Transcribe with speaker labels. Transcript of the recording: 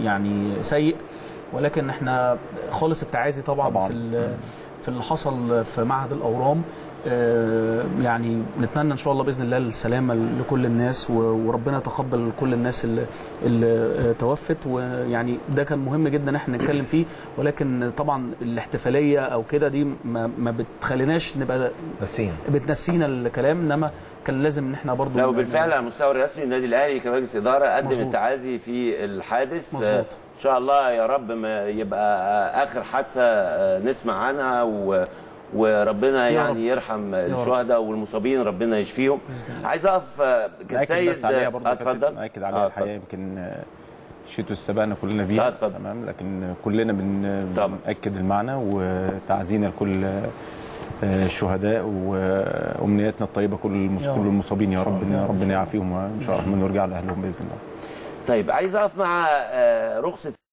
Speaker 1: يعني سيء ولكن إحنا خالص التعازي طبعا,
Speaker 2: طبعاً.
Speaker 1: في في اللي حصل في معهد الأورام. آه، يعني نتمنى إن شاء الله بإذن الله السلامة لكل الناس وربنا يتقبل كل الناس اللي, اللي آه، توفت. ويعني ده كان مهم جدا إحنا نتكلم فيه ولكن طبعا الاحتفالية أو كده دي ما, ما بتخليناش نبقى بتنسينا الكلام. إنما كان لازم إن إحنا برضو
Speaker 3: لا وبالفعل على المستوى الرسمي النادي الأهلي كمجلس إدارة قدم
Speaker 1: مظبوط.
Speaker 3: التعازي في الحادث
Speaker 1: مظبوط.
Speaker 3: آه، إن شاء الله يا رب ما يبقى آخر حادثة آه، نسمع عنها و وربنا
Speaker 1: يا
Speaker 3: يعني
Speaker 1: رب.
Speaker 3: يرحم. الشهداء والمصابين ربنا يشفيهم. عايز أقف آه، كان سيد
Speaker 2: برضه
Speaker 3: اتفضل
Speaker 2: ناكد
Speaker 3: آه،
Speaker 2: عليها. الحقيقة يمكن شيتو السبقنا كلنا بيها. تمام لكن كلنا. بنأكد المعنى وتعزينا لكل الشهداء وأمنياتنا الطيبة كل كل. المصابين يا رب. ربنا يعافيهم وإن شاء الله ويرجع لأهلهم بإذن الله
Speaker 3: طيب عايز أقف مع آه، رخصة